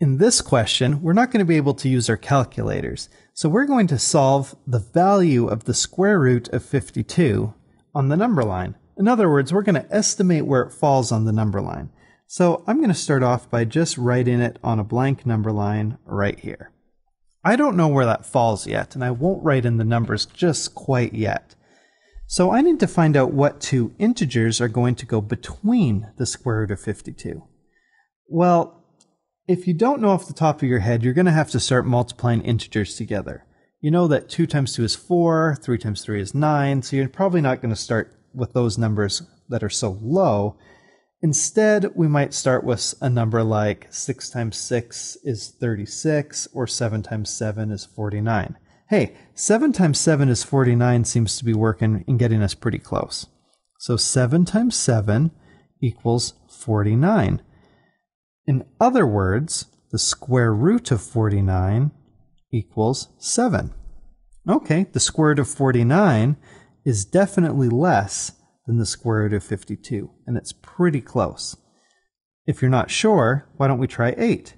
In this question, we're not going to be able to use our calculators, so we're going to solve the value of the square root of 52 on the number line. In other words, we're going to estimate where it falls on the number line. So I'm going to start off by just writing it on a blank number line right here. I don't know where that falls yet, and I won't write in the numbers just quite yet. So I need to find out what two integers are going to go between the square root of 52. Well, if you don't know off the top of your head, you're going to have to start multiplying integers together. You know that 2 times 2 is 4, 3 times 3 is 9, so you're probably not going to start with those numbers that are so low. Instead, we might start with a number like 6 times 6 is 36, or 7 times 7 is 49. Hey, 7 times 7 is 49 seems to be working and getting us pretty close. So 7 times 7 equals 49. In other words, the square root of 49 equals 7. Okay, the square root of 49 is definitely less than the square root of 52, and it's pretty close. If you're not sure, why don't we try 8?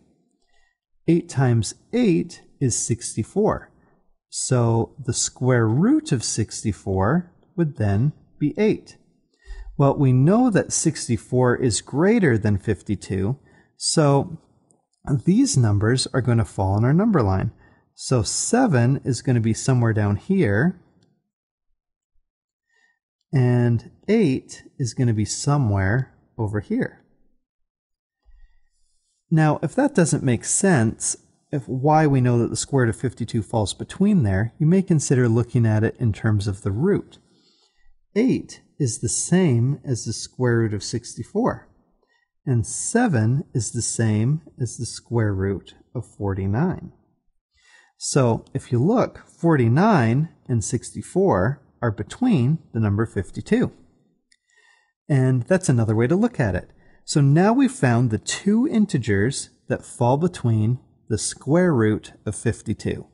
8 times 8 is 64. So the square root of 64 would then be 8. Well, we know that 64 is greater than 52, so these numbers are going to fall on our number line. So 7 is going to be somewhere down here. And 8 is going to be somewhere over here. Now, if that doesn't make sense, if why we know that the square root of 52 falls between there, you may consider looking at it in terms of the root. 8 is the same as the square root of 64 and 7 is the same as the square root of 49. So if you look, 49 and 64 are between the number 52. And that's another way to look at it. So now we've found the two integers that fall between the square root of 52.